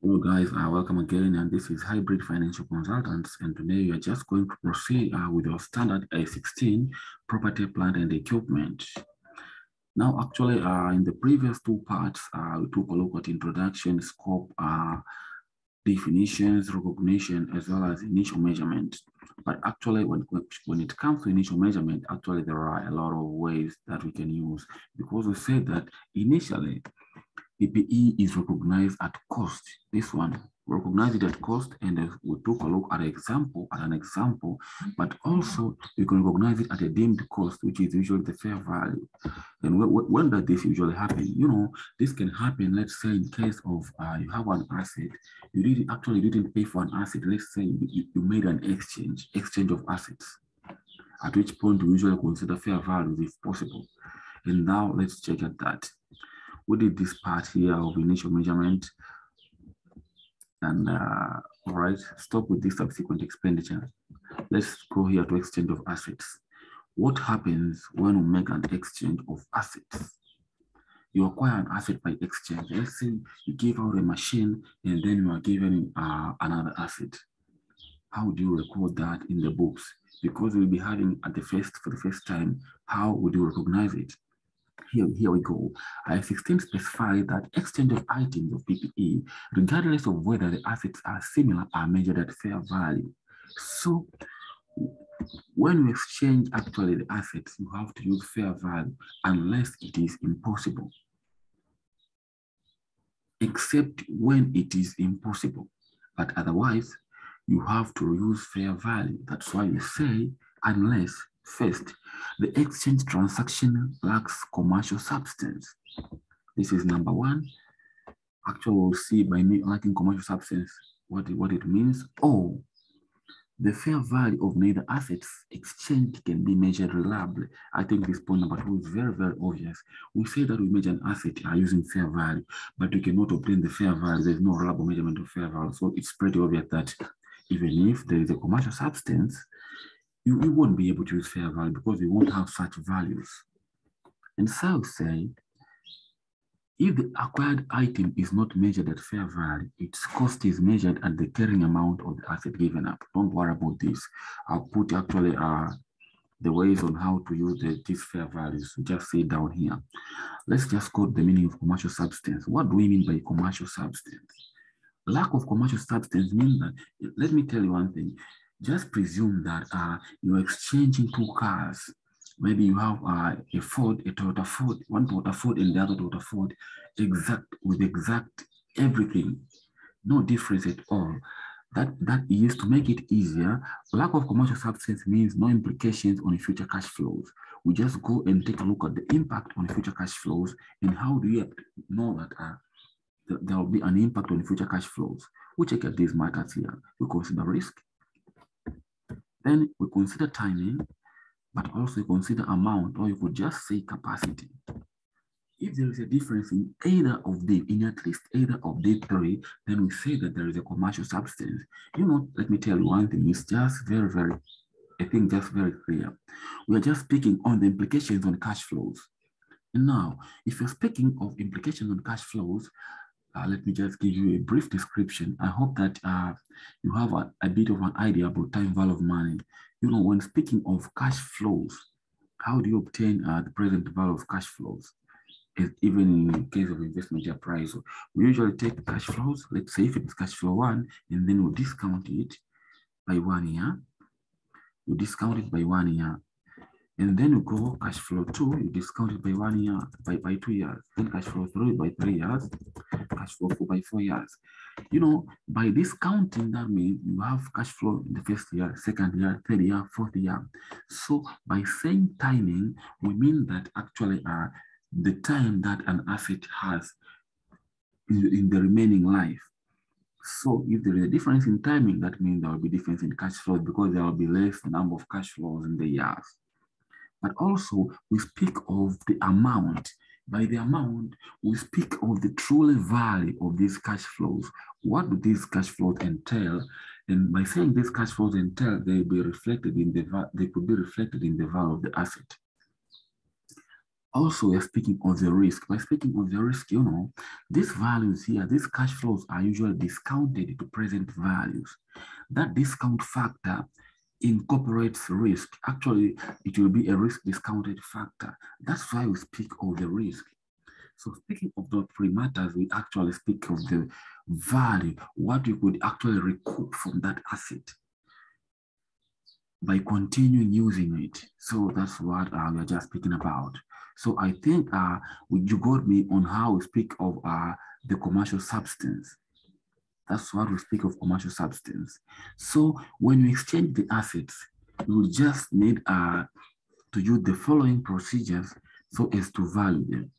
Hello guys, uh, welcome again and this is Hybrid Financial Consultants and today we are just going to proceed uh, with our standard IAS 16 property, plant and equipment. Now actually uh, in the previous two parts uh, we took a look at introduction, scope, uh, definitions, recognition as well as initial measurement. But actually when, when it comes to initial measurement, actually there are a lot of ways that we can use because we said that initially PPE is recognized at cost. This one, recognize it at cost, and uh, we took a look at an example, at an example, but also you can recognize it at a deemed cost, which is usually the fair value. And when does this usually happen? You know, this can happen, let's say, in case of uh, you have an asset, you didn't actually didn't pay for an asset. Let's say you, you made an exchange, exchange of assets, at which point we usually consider fair value if possible. And now let's check at that we did this part here of initial measurement. And uh, all right, stop with this subsequent expenditure. Let's go here to exchange of assets. What happens when we make an exchange of assets? You acquire an asset by exchange. Let's say you give out a machine and then you are given uh, another asset. How do you record that in the books? Because we'll be having at the first for the first time, how would you recognize it? Here, here we go. IAS 16 specify that exchange of items of PPE, regardless of whether the assets are similar, are measured at fair value. So when you exchange actually the assets, you have to use fair value unless it is impossible. Except when it is impossible. But otherwise, you have to use fair value. That's why you say unless First, the exchange transaction lacks commercial substance. This is number one. Actually, we'll see by me lacking commercial substance what it, what it means. Oh, the fair value of neither assets exchanged can be measured reliably. I think this point number two is very, very obvious. We say that we measure an asset are using fair value, but we cannot obtain the fair value. There's no reliable measurement of fair value. So it's pretty obvious that even if there is a commercial substance, you, you won't be able to use fair value because you won't have such values. And so say, if the acquired item is not measured at fair value, its cost is measured at the carrying amount of the asset given up. Don't worry about this. I'll put actually uh, the ways on how to use the, these fair values. Just see down here. Let's just quote the meaning of commercial substance. What do we mean by commercial substance? Lack of commercial substance means that, let me tell you one thing just presume that uh, you're exchanging two cars. Maybe you have uh, a Ford, a Toyota Ford, one Toyota Ford and the other Toyota Ford, exact with exact everything, no difference at all. That that is to make it easier. Lack of commercial substance means no implications on future cash flows. We just go and take a look at the impact on future cash flows and how do you know that uh, there will be an impact on future cash flows. We check at these markets here. We consider risk, then we consider timing, but also consider amount, or you could just say capacity. If there is a difference in either of the, in at least either of the three, then we say that there is a commercial substance. You know, let me tell you one thing, it's just very, very, I think just very clear. We are just speaking on the implications on cash flows. And now, if you're speaking of implications on cash flows, uh, let me just give you a brief description. I hope that uh, you have a, a, bit of an idea about time value of money. You know, when speaking of cash flows, how do you obtain uh, the present value of cash flows? even in case of investment appraisal, we usually take cash flows. Let's say if it's cash flow one, and then we discount it by one year. We discount it by one year. And then you go cash flow two, you discount it by one year, by, by two years. Then cash flow three by three years, cash flow four by four years. You know, by discounting, that means you have cash flow in the first year, second year, third year, fourth year. So by saying timing, we mean that actually uh, the time that an asset has in, in the remaining life. So if there is a difference in timing, that means there will be difference in cash flows because there will be less number of cash flows in the years but also we speak of the amount. By the amount, we speak of the truly value of these cash flows. What do these cash flows entail? And by saying these cash flows entail, they be reflected in the they could be reflected in the value of the asset. Also, we're speaking of the risk. By speaking of the risk, you know, these values here, these cash flows are usually discounted to present values. That discount factor incorporates risk. Actually, it will be a risk discounted factor. That's why we speak of the risk. So speaking of the three matters, we actually speak of the value, what we could actually recoup from that asset by continuing using it. So that's what uh, we are just speaking about. So I think uh, you got me on how we speak of uh, the commercial substance. That's what we speak of commercial substance. So when you exchange the assets, you will just need uh, to use the following procedures so as to value them,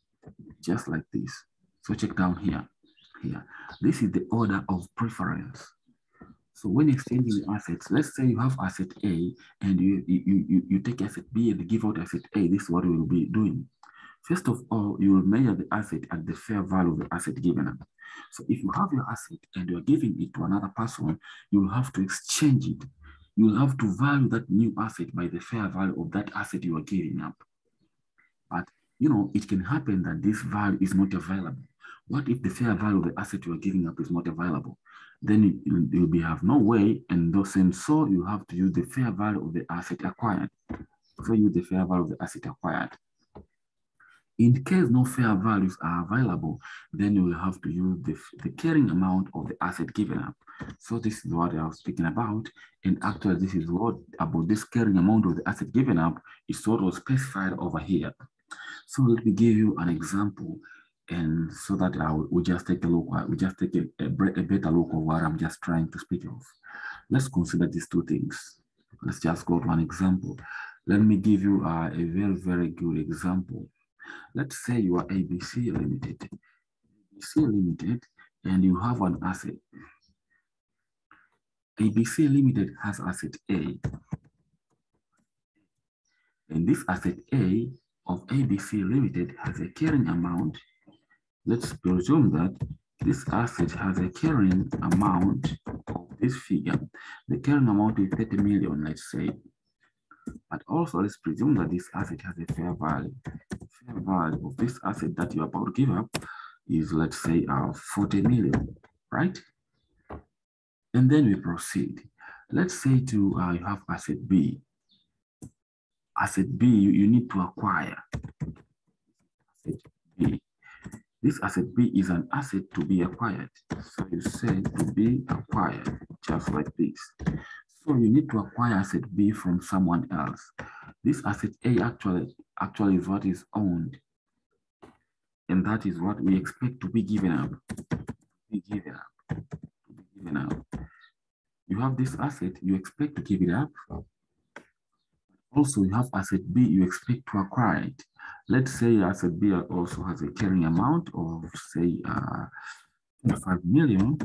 just like this. So check down here, here. This is the order of preference. So when exchanging the assets, let's say you have asset A and you, you, you, you take asset B and give out asset A, this is what we will be doing. First of all, you will measure the asset at the fair value of the asset given up. So if you have your asset and you're giving it to another person, you will have to exchange it. You will have to value that new asset by the fair value of that asset you are giving up. But you know, it can happen that this value is not available. What if the fair value of the asset you are giving up is not available? Then you, will be have no way, and thus and so you have to use the fair value of the asset acquired. So use the fair value of the asset acquired. In case no fair values are available, then you will have to use the, the carrying amount of the asset given up. So this is what I was speaking about. And actually, this is what about this carrying amount of the asset given up is sort of specified over here. So let me give you an example. And so that I will, we just take a look, we just take a, a, a better look of what I'm just trying to speak of. Let's consider these two things. Let's just go to an example. Let me give you uh, a very, very good example. Let's say you are ABC Limited. ABC Limited, and you have an asset. ABC Limited has asset A. And this asset A of ABC Limited has a carrying amount. Let's presume that this asset has a carrying amount of this figure. The carrying amount is 30 million, let's say. But also let's presume that this asset has a fair value. Fair value of this asset that you're about to give up is let's say uh, 40 million, right? And then we proceed. Let's say to uh, you have asset B. Asset B you, you need to acquire. Asset B. This asset B is an asset to be acquired. So you say to be acquired, just like this. So you need to acquire asset B from someone else. This asset A actually, actually is what is owned. And that is what we expect to be given up. Be given up. Be given up. You have this asset, you expect to give it up. Also, you have asset B, you expect to acquire it. Let's say asset B also has a carrying amount of say uh, 5 million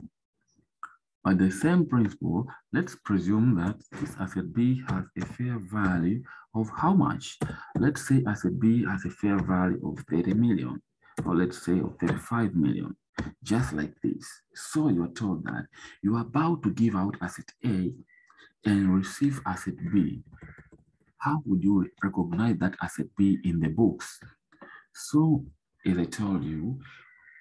by the same principle, let's presume that this asset B has a fair value of how much? Let's say asset B has a fair value of 30 million, or let's say of 35 million, just like this. So you're told that you're about to give out asset A and receive asset B. How would you recognize that asset B in the books? So as I told you,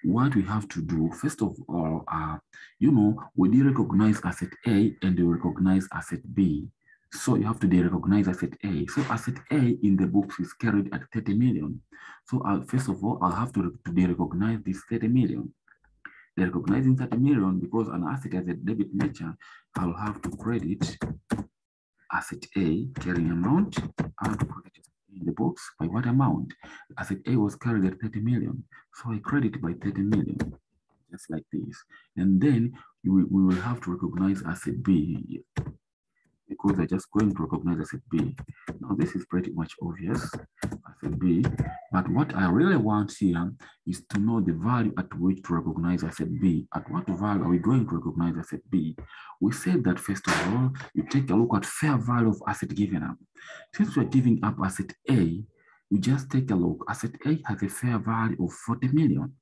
what we have to do, first of all, uh, you know, we did recognize asset A and we recognize asset B. So you have to de-recognize asset A. So asset A in the books is carried at 30 million. So uh, first of all, I'll have to, to de-recognize this 30 million. De recognizing 30 million because an asset has a debit nature, I'll have to credit asset A carrying amount and credit in the books by what amount? Asset A was carried at 30 million. So I credit by 30 million, just like this. And then we, we will have to recognize asset B because they're just going to recognize asset B. Now this is pretty much obvious, B, but what I really want here is to know the value at which to recognize asset B. At what value are we going to recognize asset B? We said that first of all, you take a look at fair value of asset given up. Since we're giving up asset A, we just take a look. Asset A has a fair value of 40 million.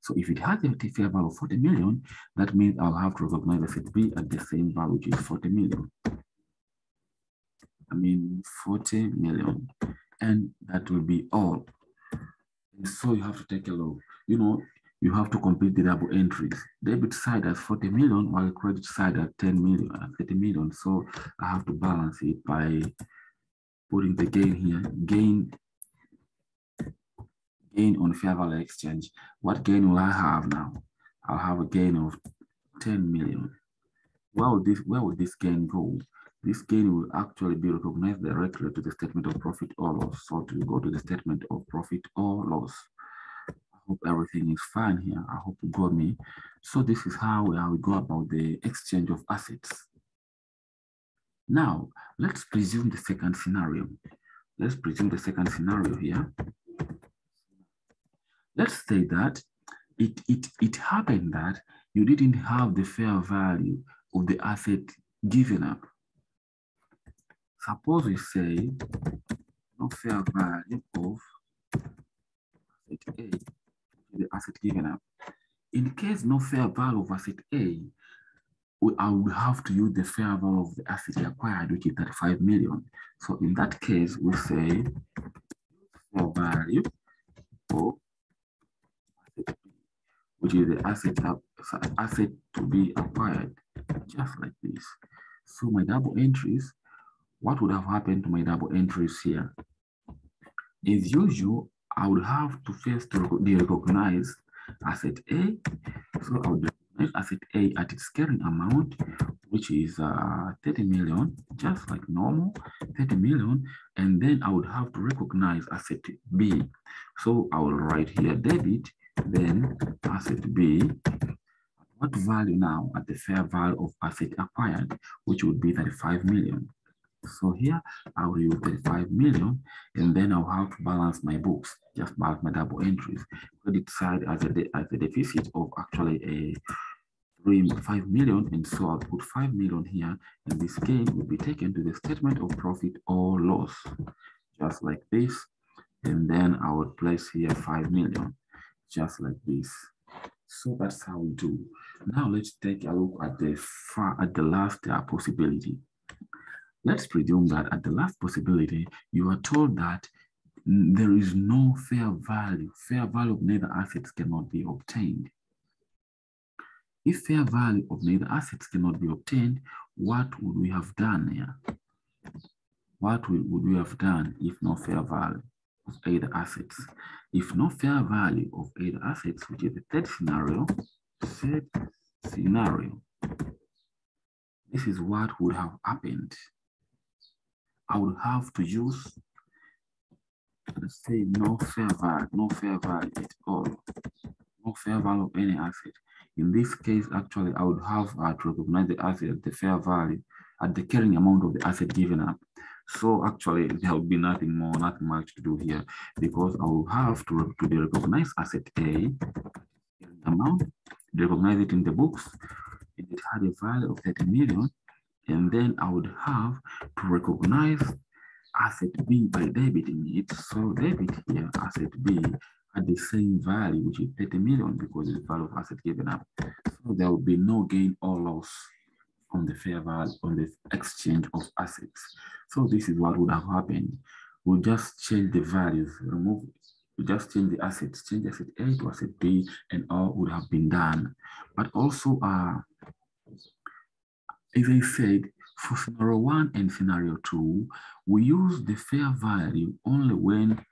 So if it has a fair value of 40 million, that means I'll have to recognize asset B at the same value, which is 40 million. I mean, 40 million. And that will be all. So you have to take a look. You know, you have to complete the double entries. Debit side has 40 million, while credit side at 10 million, uh, 30 million. So I have to balance it by putting the gain here. Gain, gain on fair value exchange. What gain will I have now? I'll have a gain of 10 million. Where would this, where would this gain go? This gain will actually be recognized directly to the statement of profit or loss. So to go to the statement of profit or loss. I hope everything is fine here. I hope you got me. So this is how we, how we go about the exchange of assets. Now, let's presume the second scenario. Let's presume the second scenario here. Let's say that it, it, it happened that you didn't have the fair value of the asset given up. Suppose we say no fair value of asset A, the asset given up. In case no fair value of asset A, we, I would have to use the fair value of the asset acquired, which is 35 million. So in that case, we say fair value of asset B, which is the asset, asset to be acquired, just like this. So my double entries what would have happened to my double entries here? As usual, I would have to first de-recognize asset A. So I would recognize asset A at its carrying amount, which is uh, 30 million, just like normal, 30 million. And then I would have to recognize asset B. So I will write here debit, then asset B. What value now at the fair value of asset acquired, which would be 35 million. So here I will use 35 million and then I'll have to balance my books, just balance my double entries. Credit side as a, as a deficit of actually a three, 5 million. And so I'll put 5 million here and this gain will be taken to the statement of profit or loss, just like this. And then I would place here 5 million, just like this. So that's how we do. Now let's take a look at the far at the last uh, possibility. Let's presume that at the last possibility, you are told that there is no fair value. Fair value of neither assets cannot be obtained. If fair value of neither assets cannot be obtained, what would we have done here? What would we have done if no fair value of either assets? If no fair value of either assets, which is the third scenario, third scenario, this is what would have happened I would have to use, let's say, no fair value, no fair value at all, no fair value of any asset. In this case, actually, I would have uh, to recognize the asset, the fair value, at the carrying amount of the asset given up. So actually, there will be nothing more, nothing much to do here, because I will have to, to recognize asset A amount, recognize it in the books. It had a value of 30 million and then I would have to recognize asset B by debiting it. So debit here, asset B at the same value, which is 30 million because it's the value of asset given up. So there will be no gain or loss on the fair value on the exchange of assets. So this is what would have happened. We'll just change the values, remove, we just change the assets, change asset A to asset B, and all would have been done. But also, uh, as I said, for scenario one and scenario two, we use the fair value only when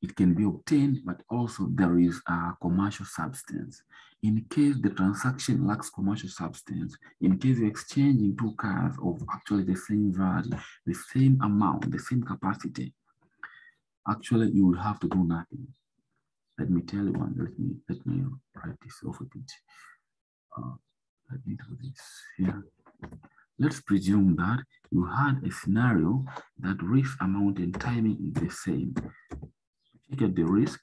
it can be obtained, but also there is a commercial substance. In case the transaction lacks commercial substance, in case you're exchanging two cars of actually the same value, the same amount, the same capacity, actually you will have to do nothing. Let me tell you one, let me, let me write this off a bit. Uh, let me do this here. Let's presume that you had a scenario that risk amount and timing is the same. Look at the risk.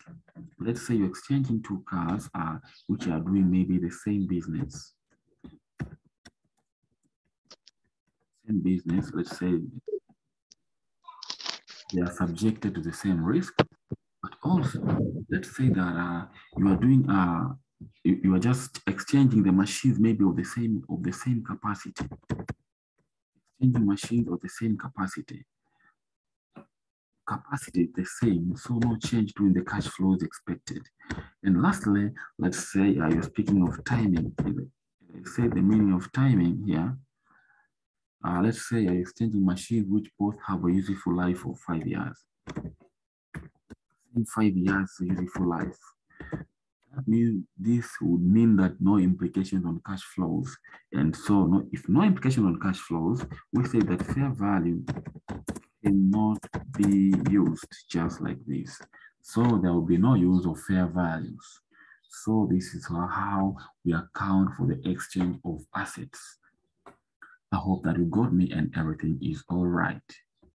Let's say you're exchanging two cars uh, which are doing maybe the same business. Same business, let's say they are subjected to the same risk, but also let's say that uh, you are doing uh, you, you are just exchanging the machines maybe of the same of the same capacity exchanging machines of the same capacity capacity the same, so no change during the cash flow is expected. And lastly, let's say uh, you're speaking of timing. Say the meaning of timing here. Uh, let's say you're exchanging machines which both have a useful life of five years. In five years useful life. Means this would mean that no implication on cash flows. And so no, if no implication on cash flows, we say that fair value cannot be used just like this. So there will be no use of fair values. So this is how we account for the exchange of assets. I hope that you got me and everything is all right.